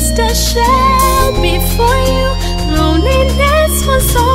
just a shell before you. Loneliness was all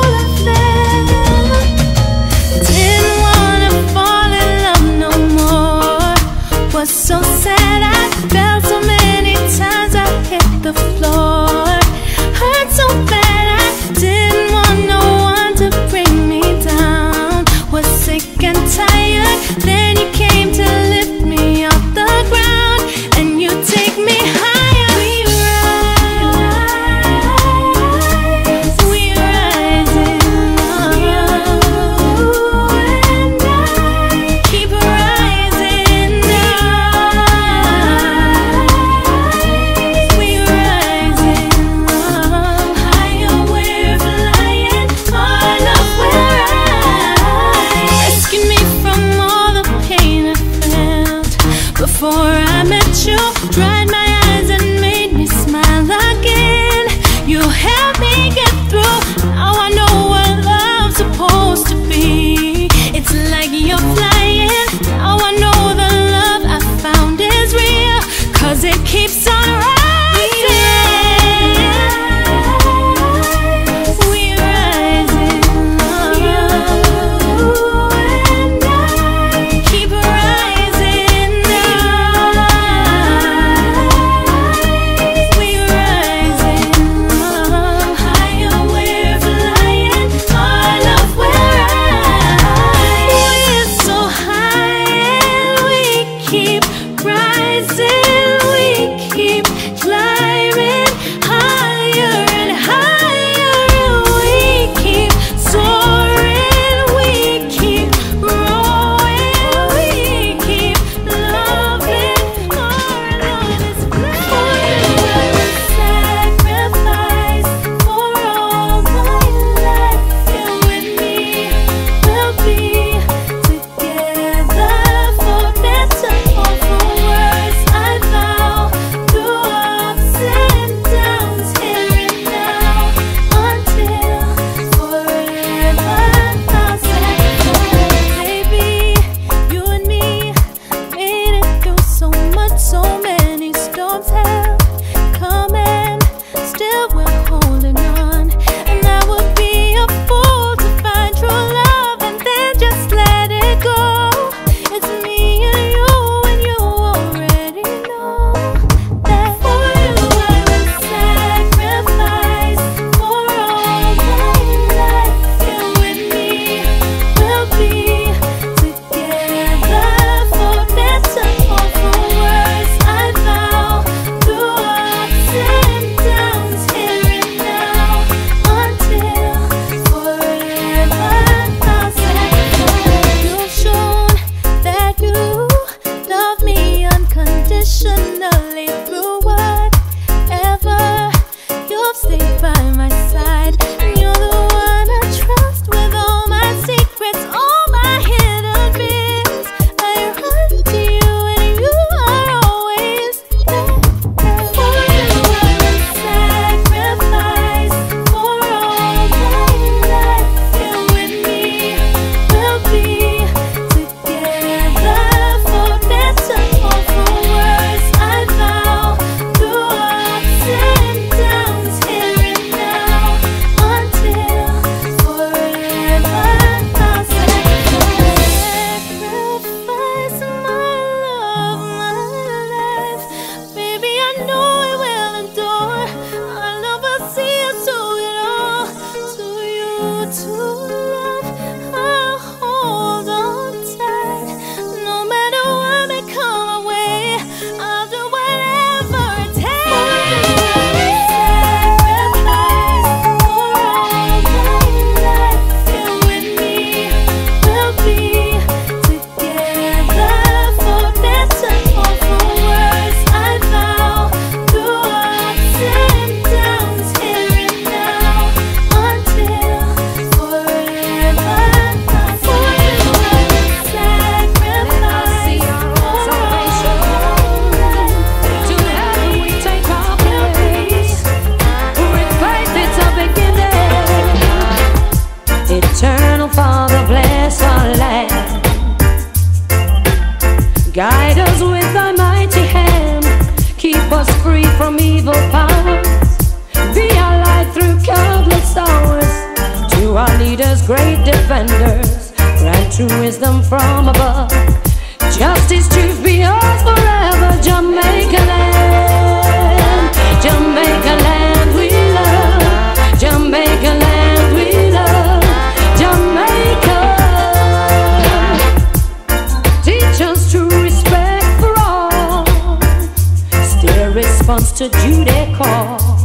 response to duty calls,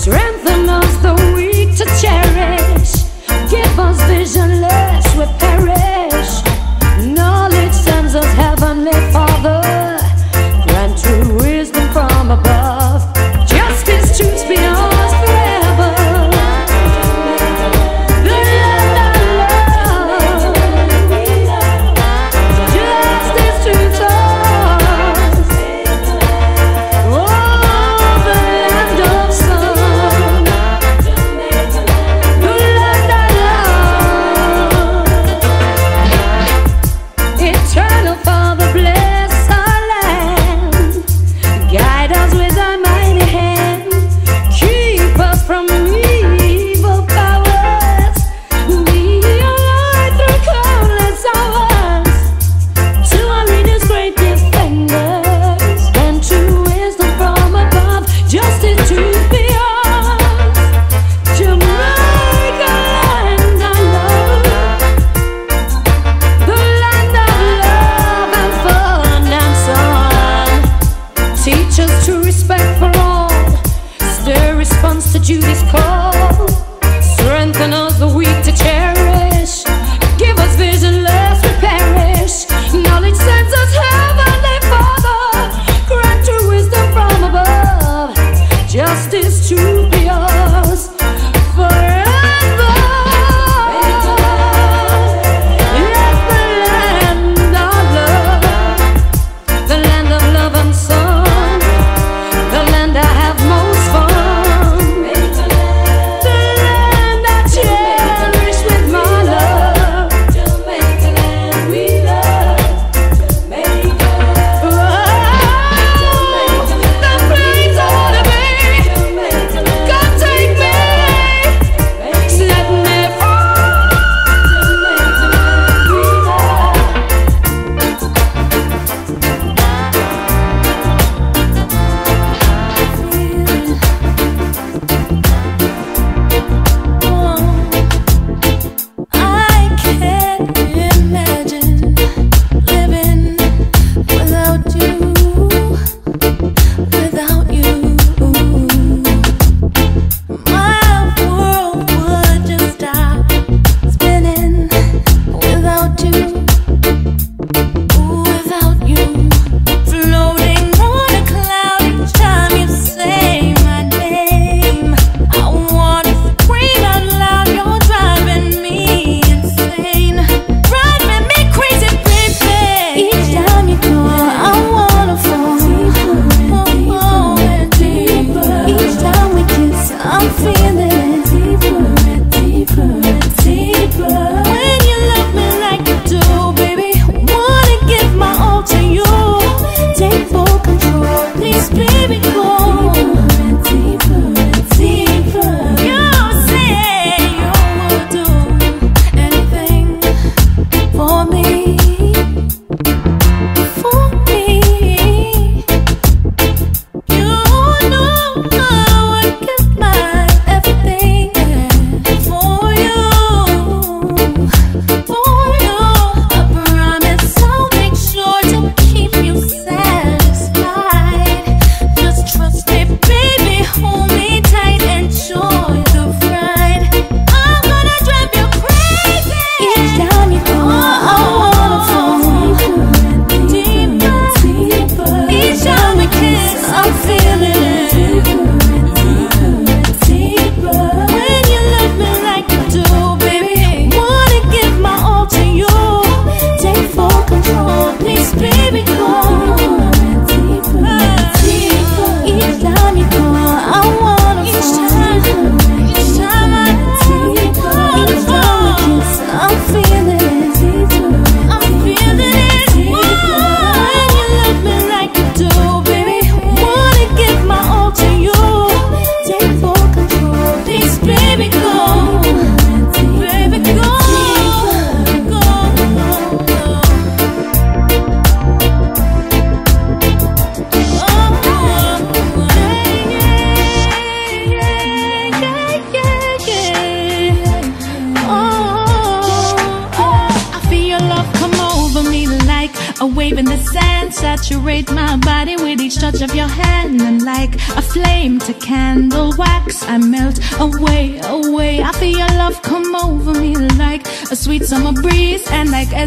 Strengthen us the weak to cherish. Give us vision lest we perish. Knowledge sends us heavenly.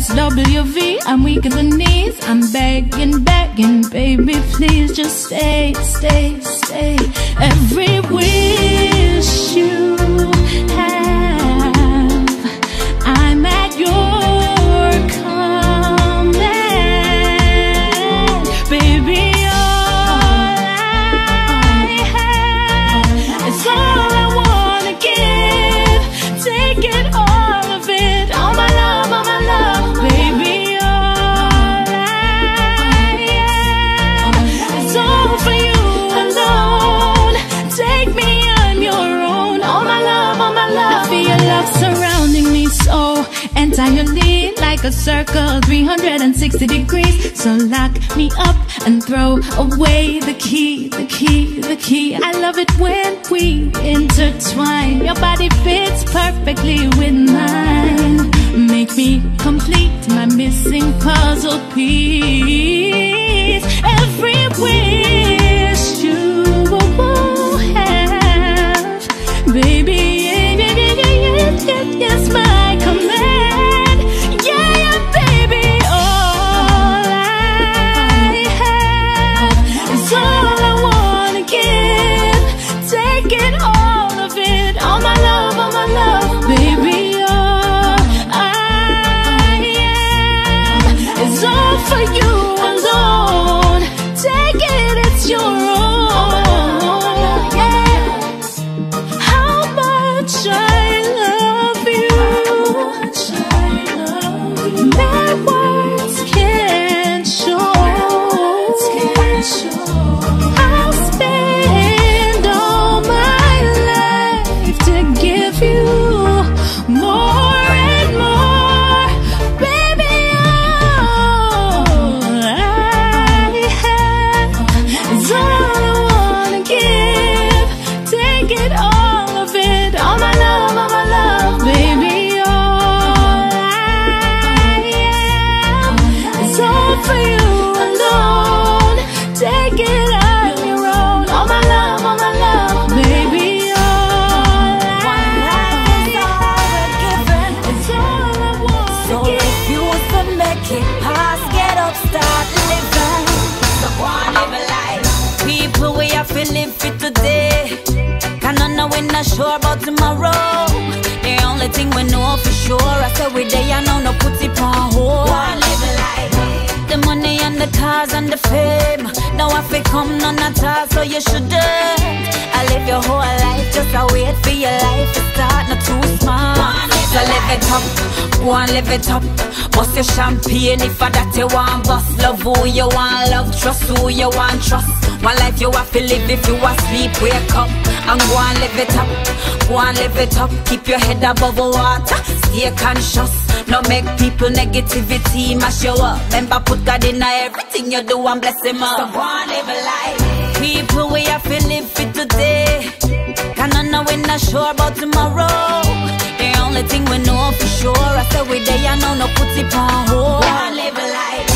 SWV, I'm weak in the knees. I'm begging, begging, baby, please just stay, stay, stay. So entirely like a circle, 360 degrees. So lock me up and throw away the key, the key, the key. I love it when we intertwine. Your body fits perfectly with mine. Make me complete my missing puzzle piece. Up, start living. So go on, live a life. People, we have to live it today. Cannot know we're not sure about tomorrow. The only thing we know for sure, I say we there, I know no put it on hold. Go on, live a life. The money and the cars and the fame. Now I feel come none at all, so you shouldn't. I live your whole life, just a wait for your life to start, not too smart. So live it up, go and live it up. Bust your champagne if I that you want bust. Love who you want, love trust who you want trust. One life you have to live if you asleep, wake up and go and live it up. Go and live it up, keep your head above the water, stay conscious. No make people negativity mash you up. Remember put God in everything you do and bless him up. So go and live a life. People we have to live it today. Cannot know we're not sure about tomorrow. Only thing we know for sure, I say we there, I know no put it on hold. And live a life.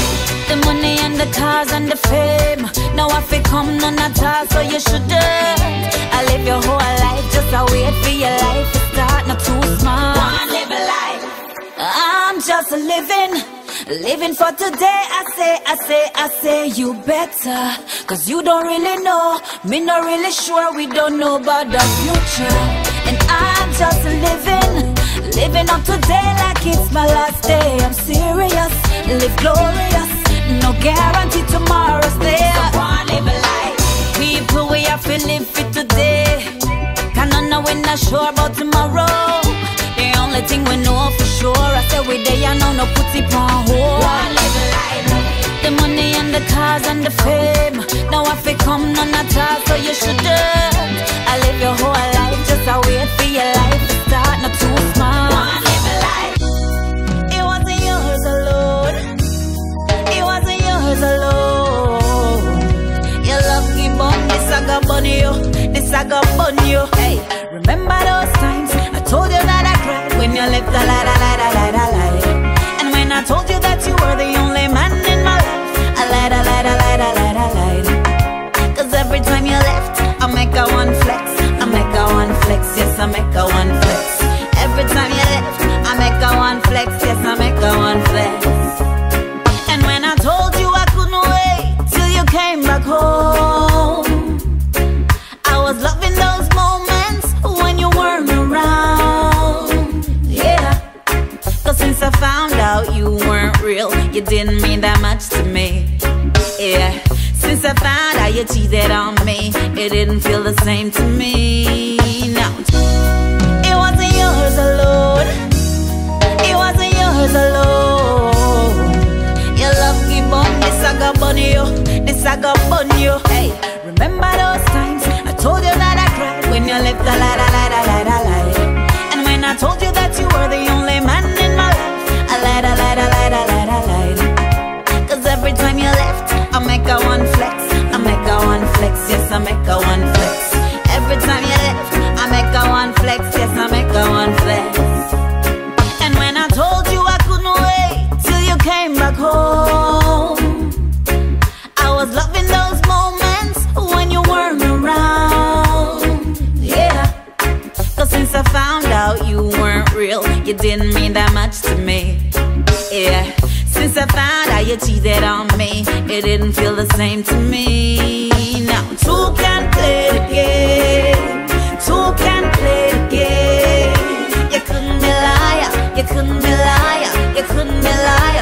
The money and the cars and the fame. Now I feel come none at all, so you shouldn't. I live your whole life, just a wait for your life to start, not too smart. One live a life. I'm just living, living for today. I say, I say, I say, you better. Cause you don't really know, me not really sure, we don't know about the future. And I'm just living, living up today like it's my last day. I'm serious, live glorious, no guarantee tomorrow's there. So on, live a life. People, we have to live it today. Cannot know we're not sure about tomorrow. The only thing we know for sure, I say we day, I know no put it on hold. Live a life. The money and the cars and the fame. Now I feel come none at all, so you shouldn't. I live your whole life, just a wait for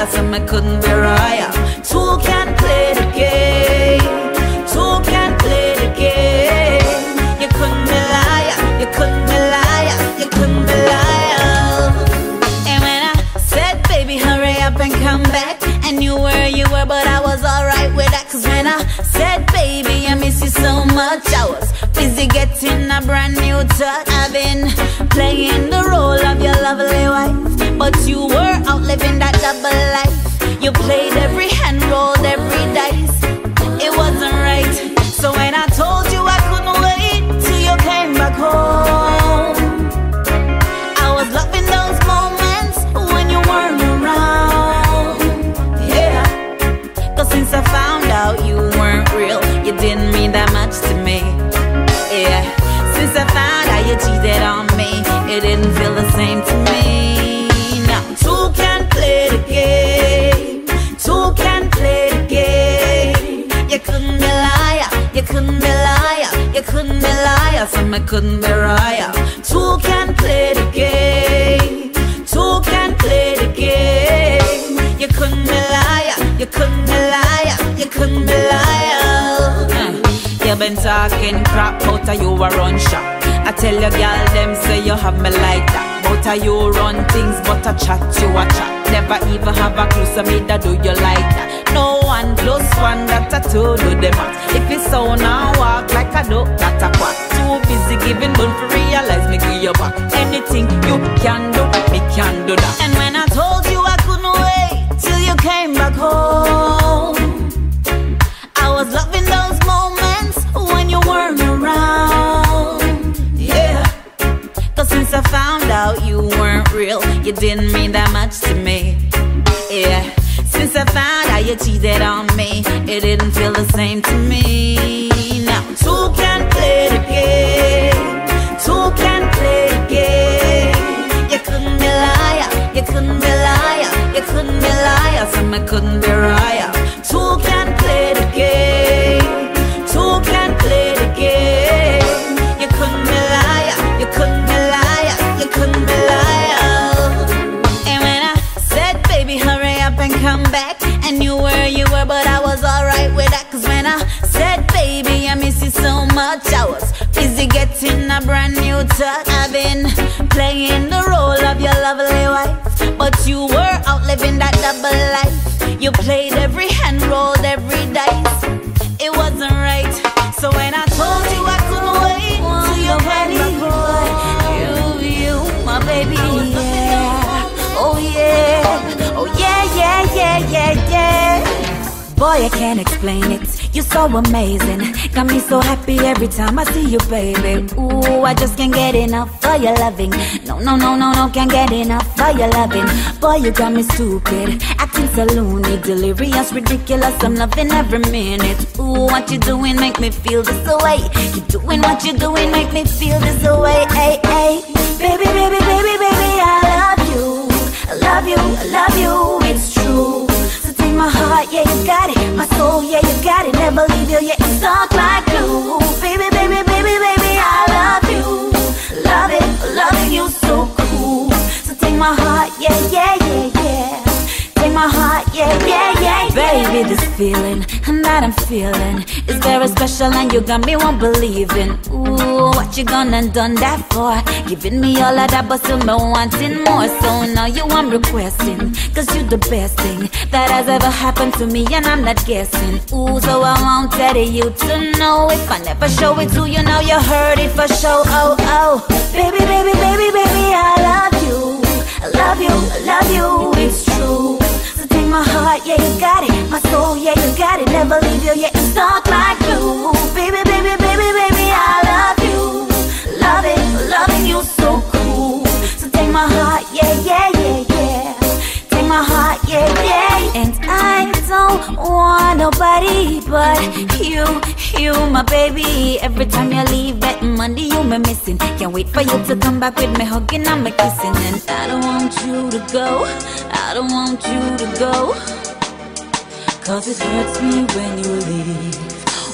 liar, so I couldn't be liar. Two can play the game. Two can play the game. You couldn't be liar, you couldn't be liar, you couldn't be liar. And when I said, baby, hurry up and come back, I knew where you were, but I was alright with that. Cause when I said, baby, I miss you so much, I was busy getting a brand new touch. I've been playing the role of your lovely wife, but you were living that double life. You played every hand, I couldn't be liar. Two can play the game. Two can play the game. You couldn't be liar, you couldn't be liar, you couldn't be liar. Uh, You been talking crap, out you a run shop. I tell your girl them say you have me like that. Of you run things, but I chat you a chat. Never even have a clue, so me that do you like that. No one plus one, that a two do the math. If it's so now walk like a duck, that a quack. Too busy giving bun for realize me give you back. Anything you can do, me can do that. And when I told you I couldn't wait till you came back home. I was loving those moments when you weren't around. Yeah. Cause since I found out you weren't real, you didn't mean that much to me. Yeah. Since I found out you cheated on me, it didn't feel the same to me. I couldn't be right. Two can play the game. Two can play the game. You couldn't be liar, you couldn't be liar, you couldn't be liar. And when I said, baby, hurry up and come back, I knew where you were, but I was alright with that. Cause when I said, baby, I miss you so much, I was busy getting a brand new touch. I've been playing the role of your lovely wife, but you were out living that double life. You played every hand, rolled every dice. It wasn't right. So when I told you I couldn't wait till you came back you, you, my baby, yeah. Oh yeah, oh yeah, yeah, yeah, yeah, yeah. Boy, I can't explain it. You're so amazing. Got me so happy every time I see you, baby. Ooh, I just can't get enough of your loving. No, no, no, no, no, can't get enough of your loving. Boy, you got me stupid. So loony, delirious, ridiculous. I'm loving every minute. Ooh, what you doing make me feel this way. You doing what you're doing make me feel this way. Hey, hey. Baby, baby, baby, baby, I love you. I love you, I love you, it's true. So take my heart, yeah, you got it. My soul, yeah, you got it. Never leave you, yeah, it's stuck like glue. Baby, baby, baby, baby, I love you. Love it, loving you so cool. So take my heart, yeah, yeah, yeah, yeah. Yeah, yeah, feeling and that I'm feeling is very special, and you got me one believing. Ooh, what you gonna done that for? Giving me all of that, but still me wanting more. So now you I'm requesting, cause you the best thing that has ever happened to me, and I'm not guessing. Ooh, so I won't tell you to know if I never show it to you. Now you heard it for sure. Oh, oh, baby, baby, baby, baby, I love you. I love you, I love you, it's true. My heart, yeah, you got it. My soul, yeah, you got it. Never leave you, yeah, it's stuck like glue. Baby, baby, baby, baby, I love you. Love it, loving you so cool. So take my heart, yeah, yeah. Don't want nobody but you, you, my baby. Every time you leave, that money you me missing. Can't wait for you to come back with me hugging and me kissing. And I don't want you to go. I don't want you to go. Cause it hurts me when you leave.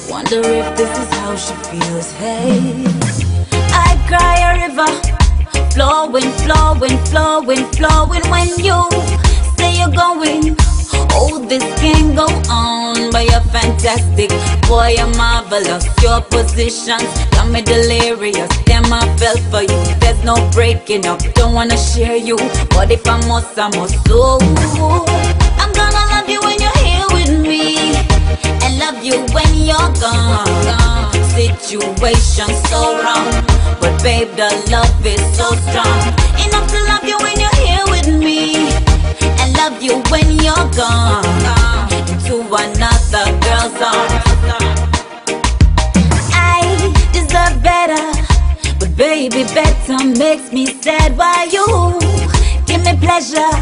Wonder if this is how she feels. Hey, I cry a river, flowing, flowing, flowing, flowing when you say you're going. Oh, this can go on, but you're fantastic. Boy, you're marvelous. Your positions got me delirious. Damn, I fell for you. There's no breaking up. Don't wanna share you, but if I must, I must. So, I'm gonna love you when you're here with me, and love you when you're gone. Situation so wrong, but babe, the love is so strong. Enough to love you you're gone into another girl's arms. I deserve better, but baby, better makes me sad. Why you give me pleasure?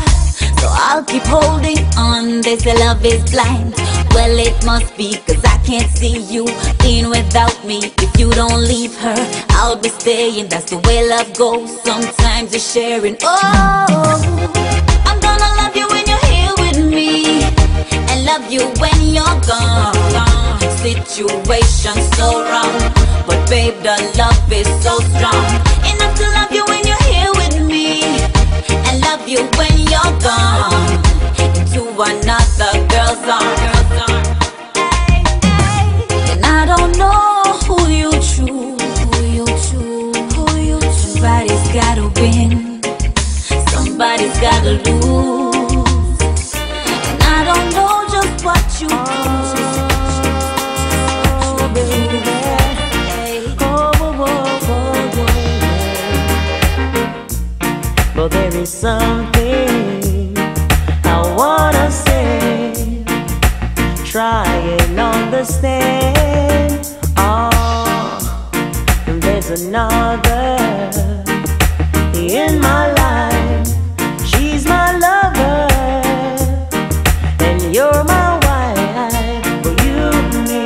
So I'll keep holding on. They say love is blind. Well, it must be, cause I can't see you in without me. If you don't leave her, I'll be staying. That's the way love goes. Sometimes it's sharing. Oh, I'm gonna love you love you when you're gone. Situation so wrong, but babe, the love is so strong. Enough to love you when you're here with me, and love you when you're gone into another girl's arms. And I don't know who you choose. Somebody's gotta win, somebody's gotta lose. But there is something I wanna say. Try and understand. Oh, there's another in my life. She's my lover, and you're my wife. For you, me,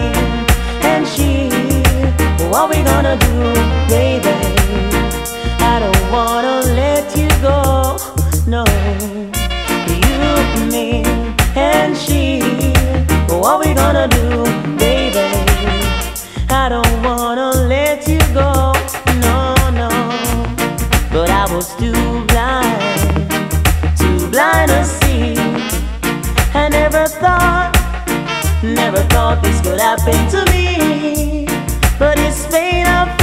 and she. What we gonna do, baby? I don't wanna was too blind, too blind to see. I never thought, never thought this could happen to me. But it's pain I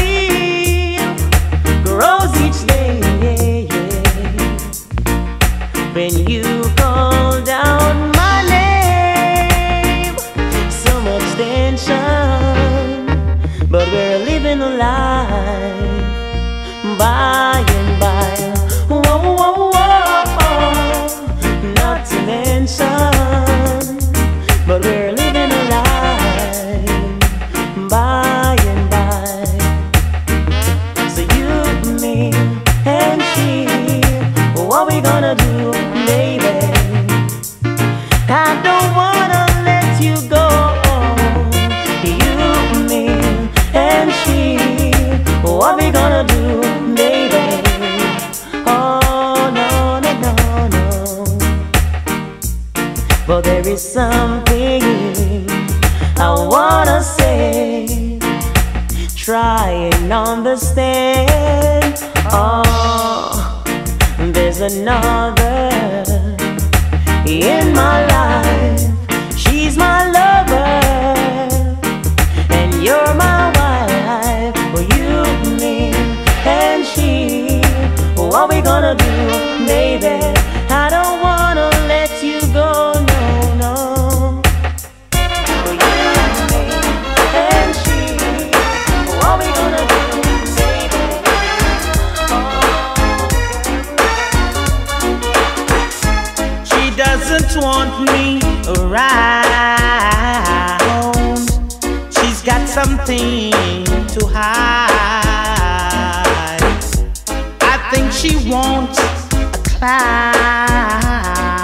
a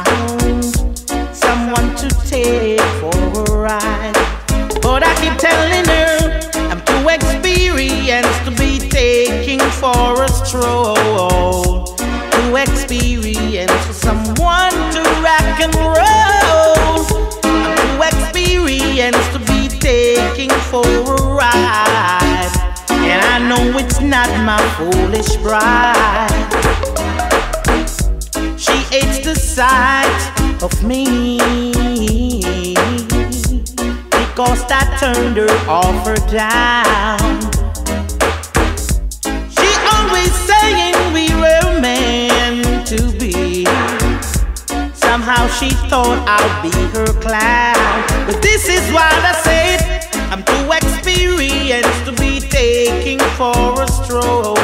clown, someone to take for a ride. But I keep telling her I'm too experienced to be taking for a stroll. Too experienced for someone to rock and roll. I'm too experienced to be taking for a ride. And I know it's not my foolish bride. Sight of me because I turned her off or down. She always saying we were meant to be. Somehow she thought I'd be her clown. But this is why I said I'm too experienced to be taking for a stroll.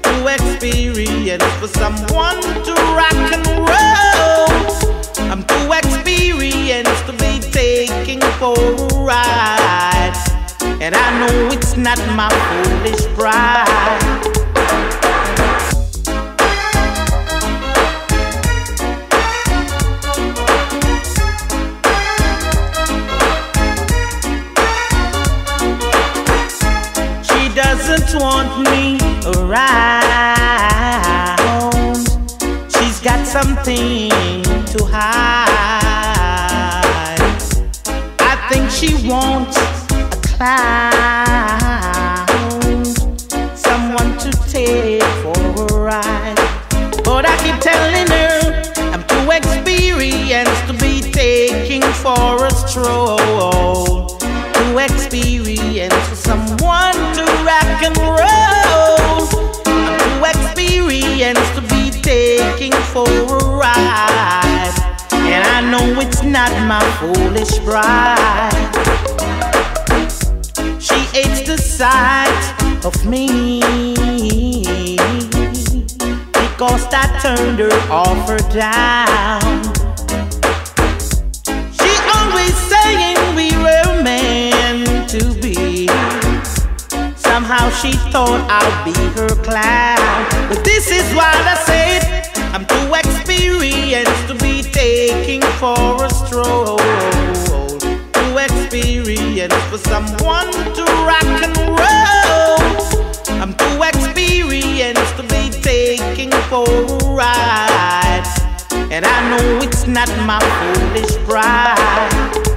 Too experienced for someone taking for a ride. And I know it's not my foolish pride. She doesn't want me around. She's got something to hide. She wants a clown, someone to take for a ride. But I keep telling her I'm too experienced to be taking for a stroll. Too experienced for someone to rock and roll. I'm too experienced to be taking for a it's not my foolish pride. She hates the sight of me because I turned her off or down. She always saying we were meant to be. Somehow she thought I'd be her clown. But this is why I said I'm too experienced to be taking for a stroll. Too experienced for someone to rock and roll. I'm too experienced to be taking for a ride. And I know it's not my foolish pride.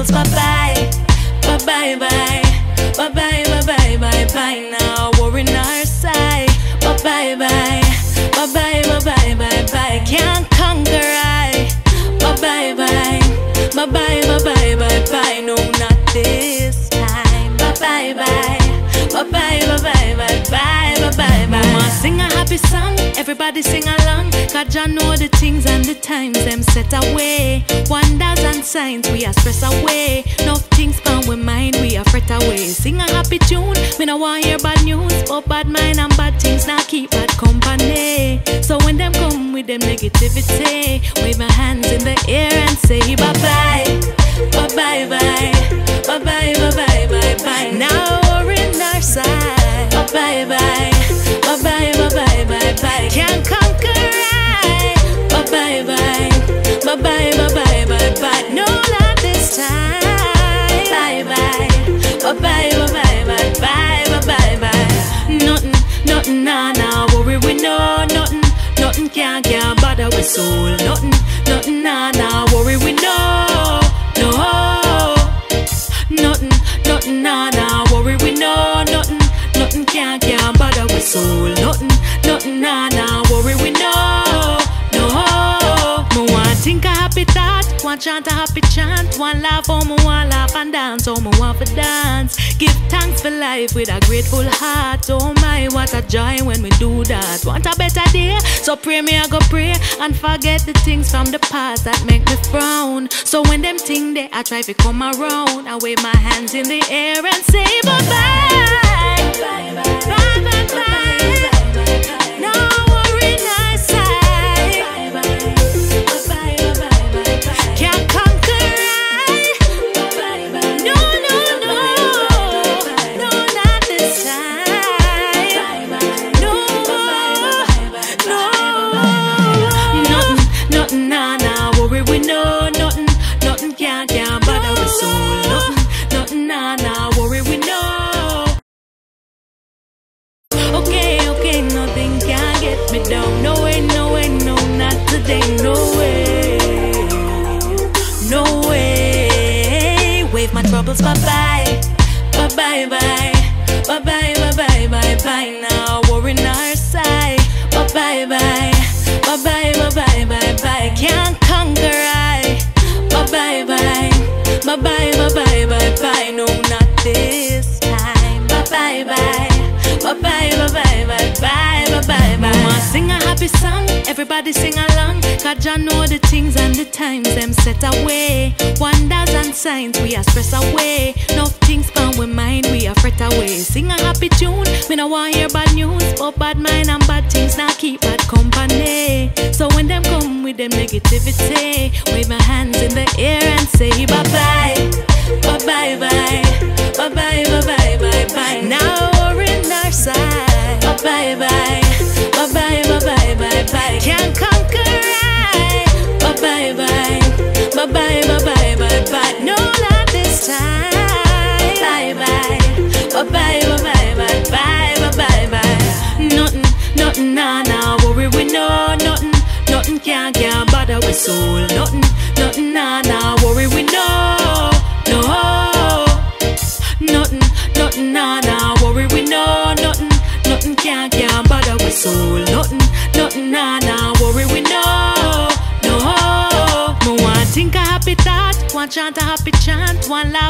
Wave bye bye. Bye bye bye. Bye bye bye bye bye bye. Now worry on our side. Bye bye bye. Bye bye bye bye bye bye. Can't conquer I. Bye bye bye. Bye bye bye bye bye bye. No, not this time. Bye bye bye. Bye bye bye bye bye sing a happy song, everybody sing along. Cause Jah know the things and the times them set away. Wonders and signs we are stress away. No things come with mind we are fret away. Sing a happy tune, me no want hear bad news, but bad mind and bad things now keep bad company. So when them come with them negativity, wave my hands in the air and say bye bye, bye bye bye, bye bye bye bye bye. Now we're in our side. Bye bye Can't conquer I. Bye bye bye, bye bye bye bye bye bye. No, not this time. Bye bye, bye bye bye bye bye bye bye bye. Nothing, nothing, nah nah. Worry we know nothing, nothing can can bother with soul. Nothing, nothing, nah nah. Worry we know, no. Nothing, nothing, nah nah. Worry we know nothing, nothing can can bother with soul. Nothing, want chant a happy chant, One laugh oh me want laugh and dance, oh me want for dance. Give thanks for life with a grateful heart. Oh my, what a joy when we do that. Want a better day, so pray me I go pray and forget the things from the past that make me frown. So when them thing they I try to come around, I wave my hands in the air and say bye, bye bye, bye bye. bye.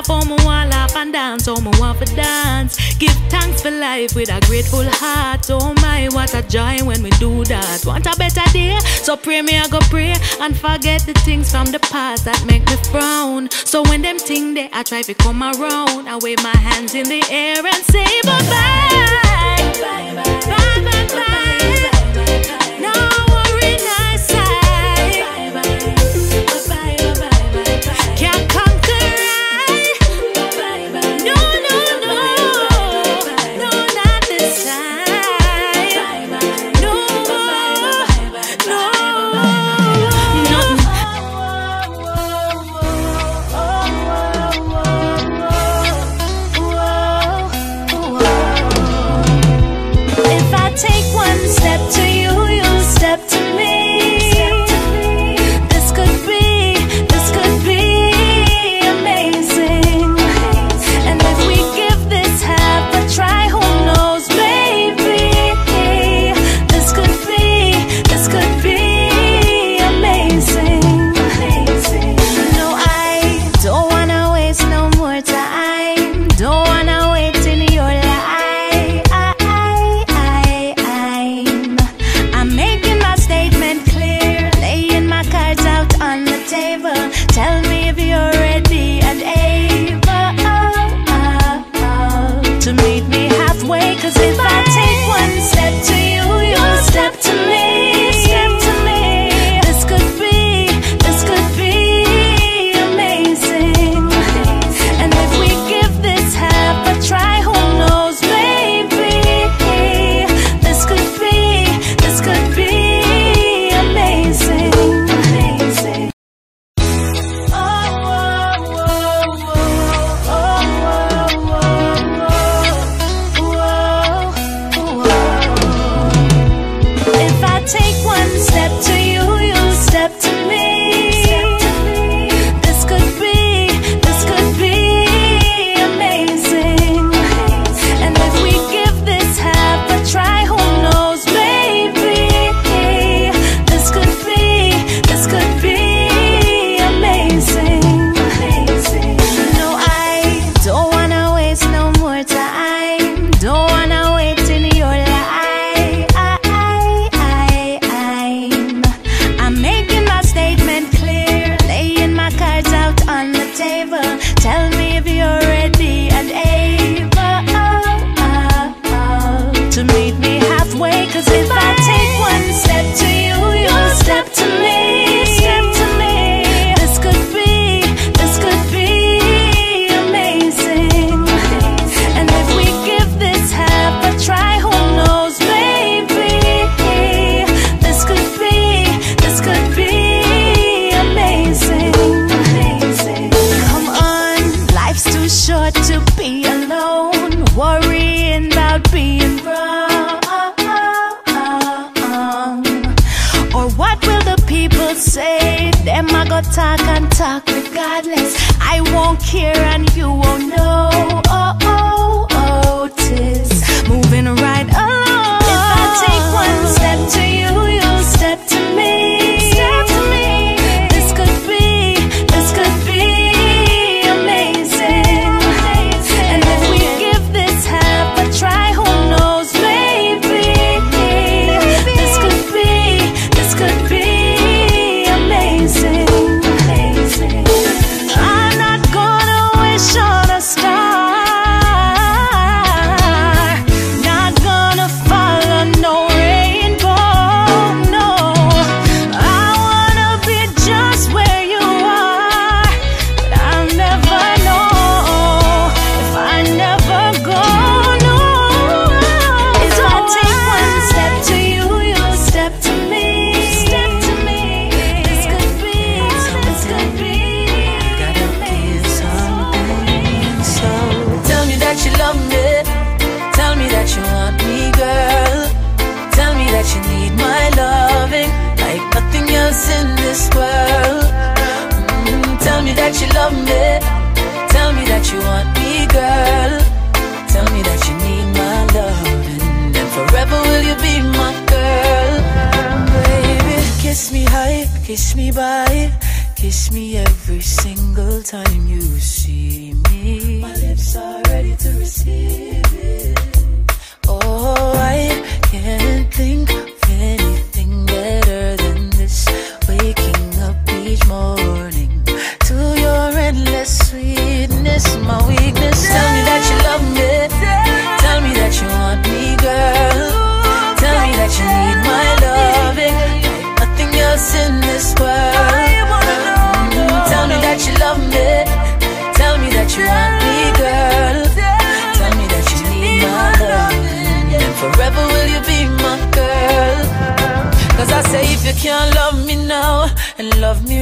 off all my wall off and dance, oh my want for dance. Give thanks for life with a grateful heart. Oh my, what a joy when we do that. Want a better day? So pray me, I go pray and forget the things from the past that make me frown. So when them thing they, I try to come around. I wave my hands in the air and say bye bye, bye bye, bye bye. bye, bye, bye, bye, bye, bye, bye, bye. No.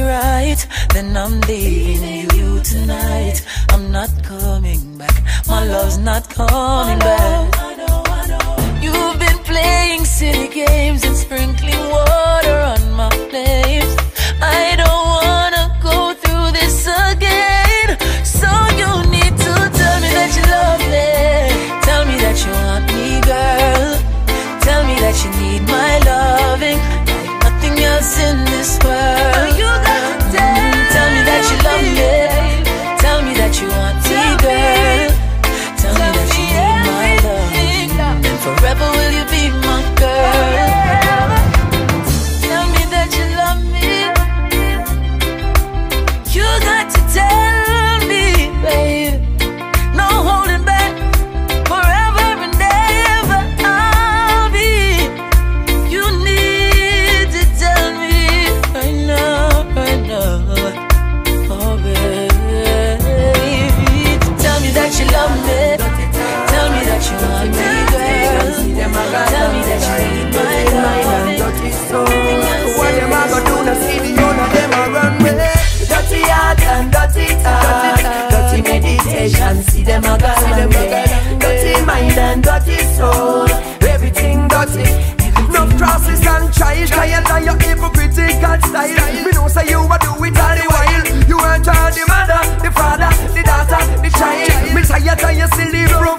right, then I'm leaving you tonight. I'm not coming back. My love's not coming back. that style. Me know say you a do it all the while. You are the mother, the father, the daughter, the child. Me tired of your silly room.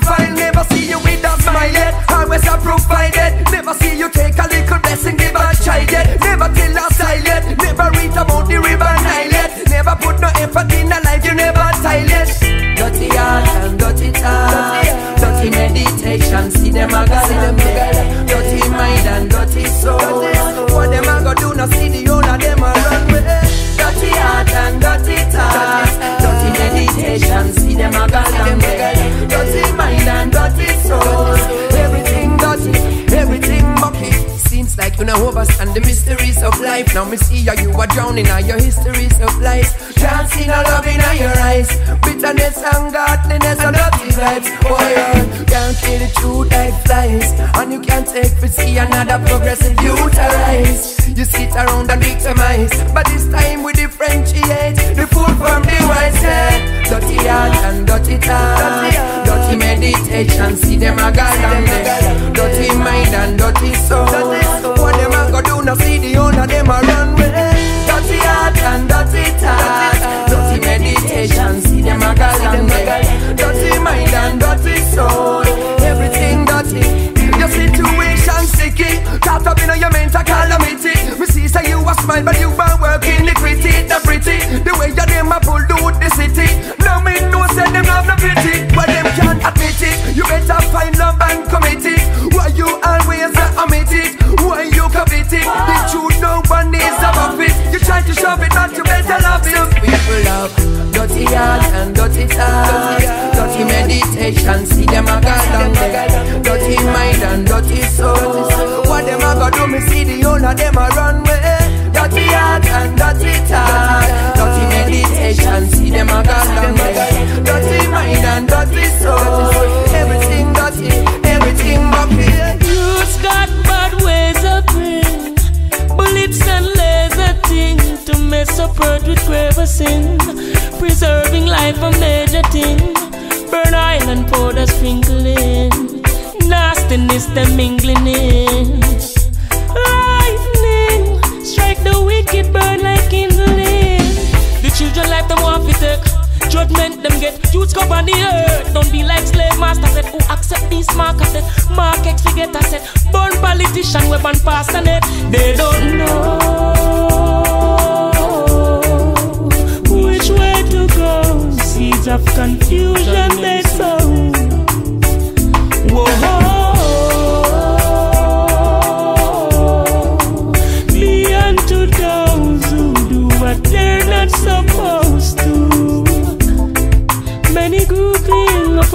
in your history supplies. Can't see no love in your eyes. Bitterness and godliness are not vibes. Boy, yeah, can't kill the truth like flies, and you can't take to see another progressive utilize. You sit around and victimize, but this time we differentiate the fool from the wise head. Dirty heart and dirty tongue. dirty meditation. See them a galang dirty mind and dirty soul. What them a go do? Now see the owner them a run with. Dirty heart and dirty thoughts. Dirty meditation, see them a gal and there. Dirty mind and dirty soul. Everything dirty. Your situation sticky. Caught up in your mental calamity. Me see say you a smile, but you been working the gritty, the pretty. The way your name a pull out the city. Now me know say them have no pity, but them can't admit it. You better find love and commit it. Why you always omit it? Why you covet it? The truth no one is above it. Try to shove it, but you better love it. Some people love dirty heart and dirty thoughts, dirty meditation. See them a go down there. Dirty mind and dirty soul. What them a go do? Me see the whole of them a run way. Dirty heart and dirty thoughts, dirty meditation. See them a go down there. Dirty mind and dirty soul. Everything dirty, everything bumpy. Powder sprinkling. Nastiness them mingling in. Lightning strike the wicked burn like kindling. The children life them want to take. Judgment them get youths come on the earth. Don't be like slave master said who accept these markers said Mark X forget I said born politician we ban pass it. They don't know which way to go. Seeds of confusion they sow.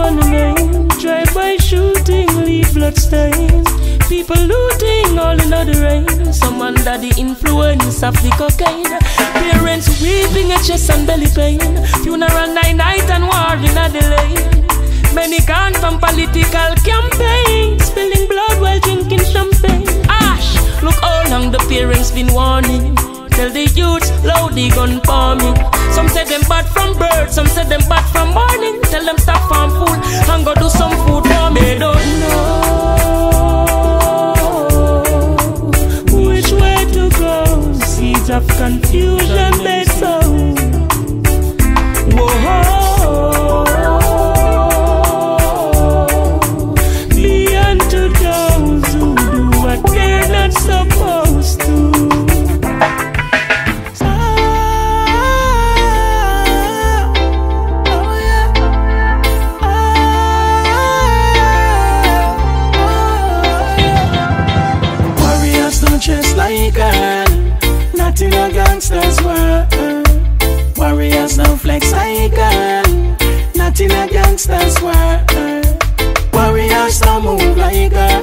Upon the main, drive-by shooting, leave bloodstains. People looting all in the rain. Some under the influence of the cocaine. Parents weeping at chest and belly pain. Funeral night night and war in a delay. Many gone from political campaigns, spilling blood while drinking champagne. Ash, look how long the parents been warning. Tell the youths loud the gun farming. Some say them bad from birth, some say them bad from morning. Tell them stop farm food and go do some food for me. They don't know which way to go. Seeds of confusion they sow. Like girl, not in a gangster's world. Warriors don't flex like girl, not in a gangster's world. Warriors don't move like girl,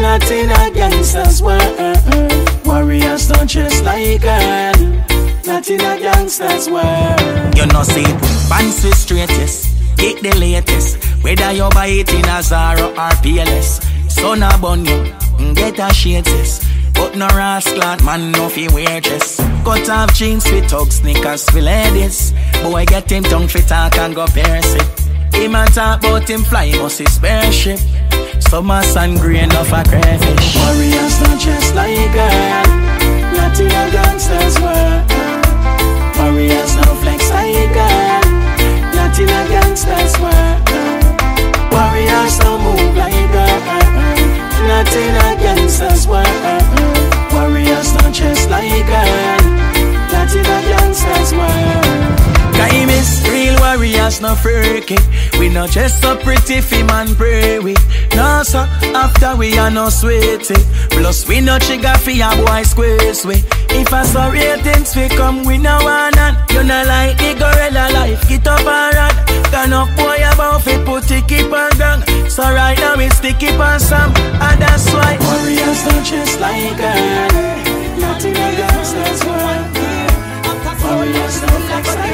not in a gangster's world. Uh, uh. Warriors don't chase like girl, not in a gangster's world. You know see pants with straightest Get the latest Whether you buy it in a Zara or PLS Son a bun you, get a shades But no rascal man no fi wear dress Cut off jeans with tug sneakers for ladies Boy get him tongue fi talk and go pierce it Him a talk about him fly must his spaceship Summer sun green of a crayfish Warriors don't chase like girl, not in a gangster's world. Warriors don't flex like girl, not in a gangster's world. Warriors don't move like girl, not in a gangster's world. Don't like girl, not in a gangster's world. Time is real warriors, no freaky. We not just so pretty fi man pray we. No sir, after we are no sweetie. Plus we no trigger fi a boy squeeze we. If I saw ratings we come we no want none. You no like the gorilla life, get up and run. Can up boy about fi put it keep on gang. So right now we stick it on some, and that's why Warriors don't chase like girl, not in a gangster's world. Warriors don't flex.